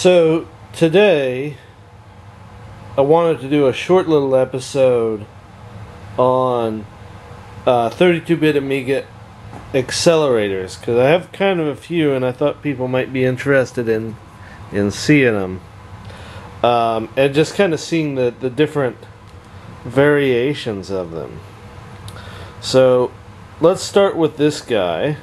So today, I wanted to do a short little episode on 32-bit Amiga accelerators because I have kind of a few, and I thought people might be interested in in seeing them, um, and just kind of seeing the the different variations of them. So let's start with this guy.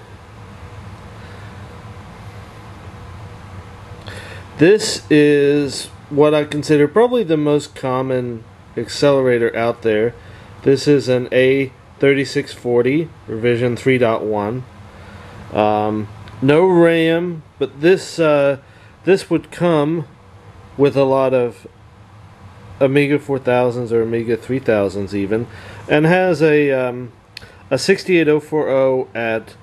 This is what I consider probably the most common accelerator out there. This is an A3640 revision 3.1. Um, no RAM, but this uh, this would come with a lot of Amiga 4000s or Amiga 3000s even, and has a um, a 68040 at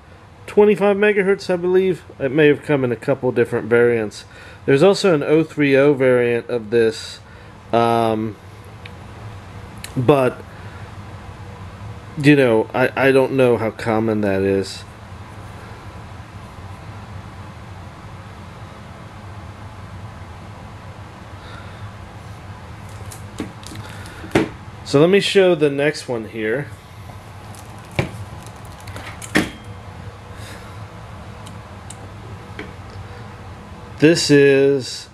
25 megahertz, I believe. It may have come in a couple different variants. There's also an 030 variant of this, um, but you know, I, I don't know how common that is. So let me show the next one here. This is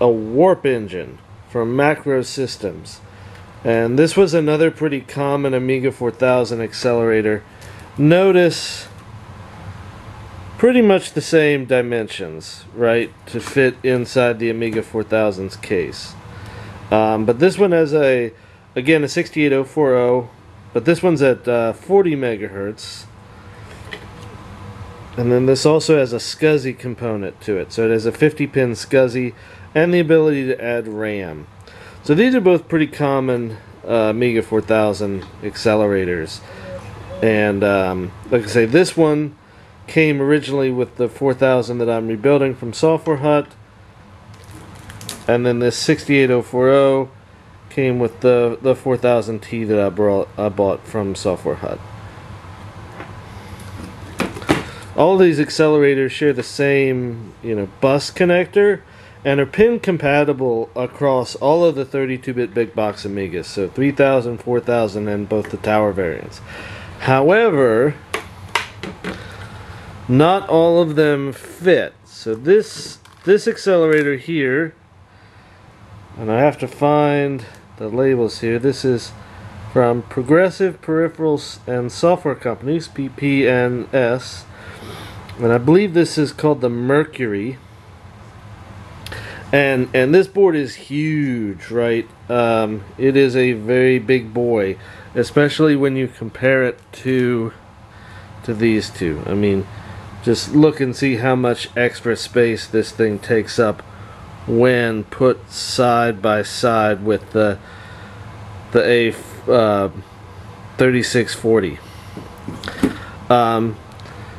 a warp engine from Macro Systems. And this was another pretty common Amiga 4000 accelerator. Notice pretty much the same dimensions, right, to fit inside the Amiga 4000's case. Um, but this one has a, again, a 68040, but this one's at uh, 40 megahertz. And then this also has a SCSI component to it. So it has a 50 pin SCSI and the ability to add RAM. So these are both pretty common uh, Amiga 4000 accelerators. And um, like I say, this one came originally with the 4000 that I'm rebuilding from Software Hut. And then this 68040 came with the, the 4000T that I, brought, I bought from Software Hut. All these accelerators share the same you know bus connector and are pin compatible across all of the 32-bit big box amigas so 3000 4000 and both the tower variants. However not all of them fit. So this this accelerator here and I have to find the labels here. This is from Progressive Peripherals and Software Companies PP&S and I believe this is called the Mercury. And and this board is huge, right? Um, it is a very big boy, especially when you compare it to to these two. I mean, just look and see how much extra space this thing takes up when put side by side with the the A uh, 3640. Um,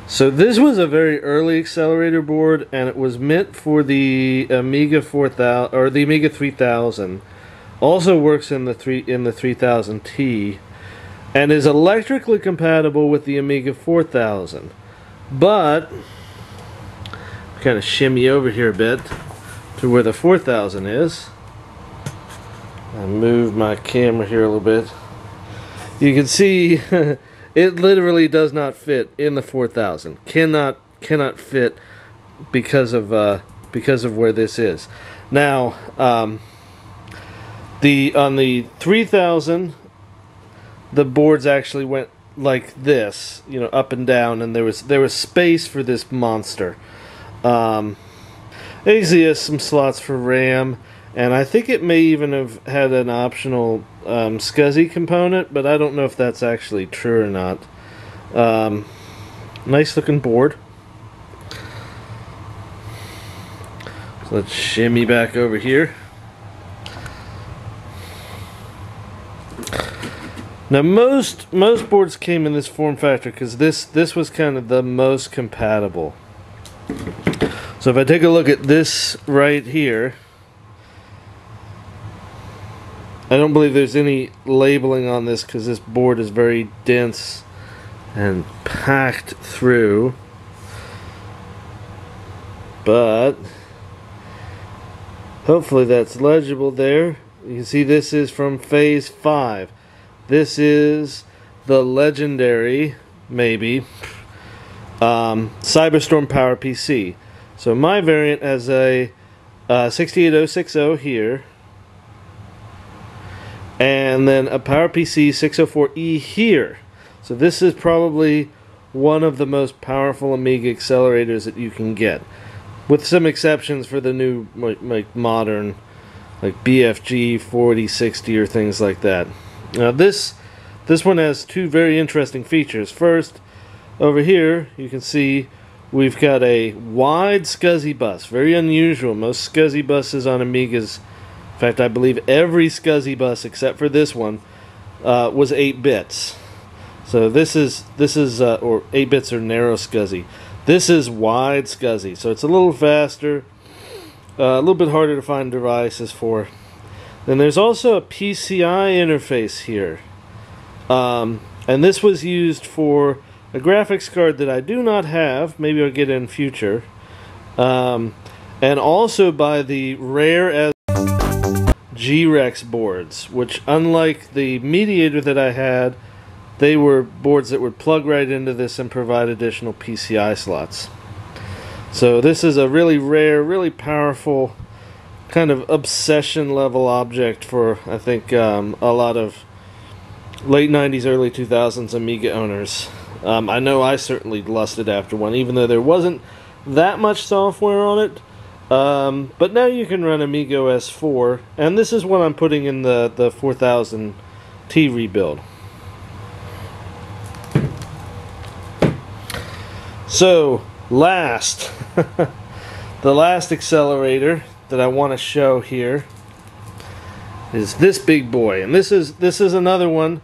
so this was a very early accelerator board, and it was meant for the Amiga 4000 or the Amiga 3000. Also works in the three in the 3000T, and is electrically compatible with the Amiga 4000. But kind of shimmy over here a bit to where the 4000 is. I move my camera here a little bit. You can see. It literally does not fit in the 4000. Cannot cannot fit because of uh, because of where this is. Now, um, the on the 3000, the boards actually went like this, you know, up and down, and there was there was space for this monster. Um, easy has some slots for RAM, and I think it may even have had an optional um, SCSI component, but I don't know if that's actually true or not. Um, nice looking board. So let's shimmy back over here. Now most most boards came in this form factor because this this was kind of the most compatible. So if I take a look at this right here, I don't believe there's any labeling on this because this board is very dense and packed through. But Hopefully that's legible there. You can see this is from phase 5. This is the legendary, maybe, um, Cyberstorm Power PC. So my variant has a uh, 68060 here, and then a PowerPC 604E here. So this is probably one of the most powerful Amiga accelerators that you can get, with some exceptions for the new like, like modern, like BFG 4060 or things like that. Now this this one has two very interesting features. First, over here you can see we've got a wide SCSI bus, very unusual. Most SCSI buses on Amigas, in fact, I believe every SCSI bus except for this one uh, was eight bits. So this is this is uh, or eight bits or narrow SCSI. This is wide SCSI, so it's a little faster, uh, a little bit harder to find devices for. Then there's also a PCI interface here, um, and this was used for a graphics card that I do not have. Maybe I'll get in future, um, and also by the rare as G-Rex boards, which unlike the mediator that I had they were boards that would plug right into this and provide additional PCI slots. So this is a really rare, really powerful kind of obsession level object for I think um, a lot of late 90s, early 2000s Amiga owners. Um, I know I certainly lusted after one, even though there wasn't that much software on it. Um, but now you can run AmigaOS 4, and this is what I'm putting in the, the 4000T rebuild. So, last, the last accelerator that I want to show here is this big boy, and this is this is another one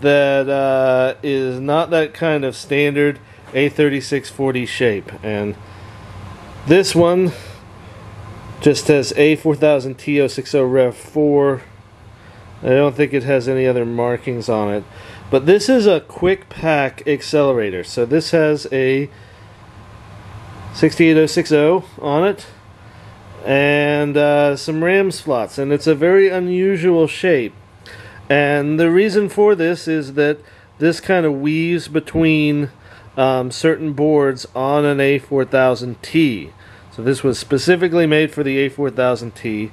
that uh, is not that kind of standard A3640 shape, and this one just has A4000 TO60 Rev 4. I don't think it has any other markings on it. But this is a QuikPak accelerator. So this has a 68060 on it and uh, some RAM slots. And it's a very unusual shape. And the reason for this is that this kind of weaves between um, certain boards on an A4000T. So this was specifically made for the A4000T.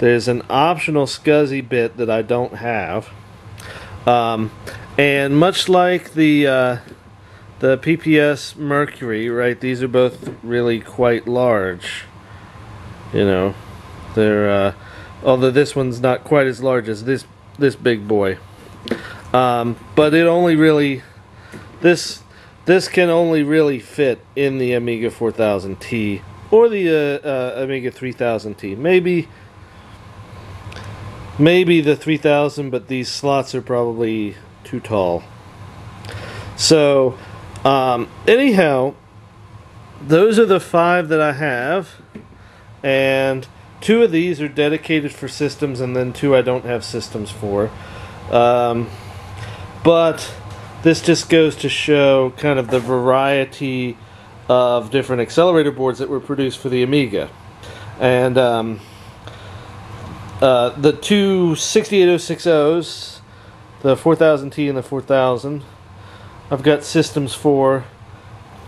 There's an optional SCSI bit that I don't have. Um, and much like the uh, the PPS Mercury, right? These are both really quite large. You know, they're uh, although this one's not quite as large as this this big boy. Um, but it only really this this can only really fit in the Amiga 4000T or the uh, uh, Amiga 3000T. Maybe maybe the 3000 but these slots are probably too tall. So um, anyhow those are the five that i have. And two of these are dedicated for systems and then two i don't have systems for. Um, but this just goes to show kind of the variety of different accelerator boards that were produced for the amiga and um, uh, the two 68060s, the 4000T and the 4000. I've got systems for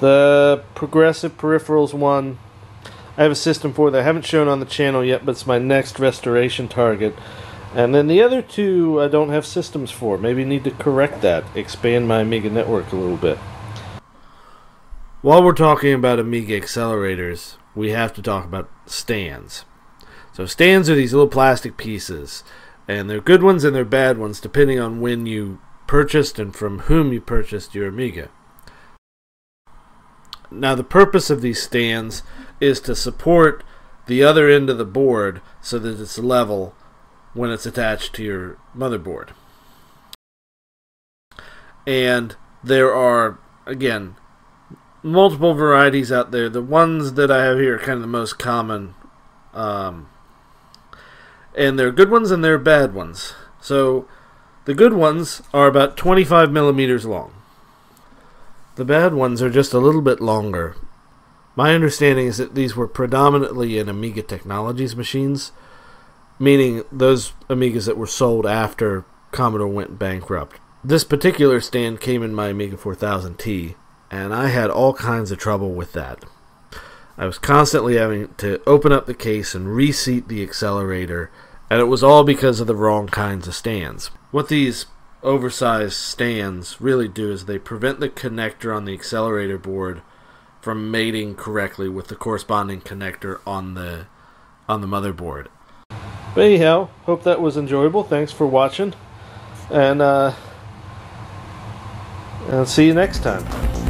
the Progressive Peripherals one. I have a system for that I haven't shown on the channel yet, but it's my next restoration target. And then the other two I don't have systems for. Maybe need to correct that, expand my Amiga network a little bit. While we're talking about Amiga accelerators, we have to talk about stands. So stands are these little plastic pieces, and they're good ones and they're bad ones depending on when you purchased and from whom you purchased your Amiga. Now the purpose of these stands is to support the other end of the board so that it's level when it's attached to your motherboard. And there are, again, multiple varieties out there. The ones that I have here are kind of the most common um, and there are good ones and there are bad ones. So the good ones are about 25 millimeters long. The bad ones are just a little bit longer. My understanding is that these were predominantly in Amiga Technologies machines, meaning those Amigas that were sold after Commodore went bankrupt. This particular stand came in my Amiga 4000T, and I had all kinds of trouble with that. I was constantly having to open up the case and reseat the accelerator, and it was all because of the wrong kinds of stands. What these oversized stands really do is they prevent the connector on the accelerator board from mating correctly with the corresponding connector on the on the motherboard. But anyhow, hope that was enjoyable. Thanks for watching, and uh, I'll see you next time.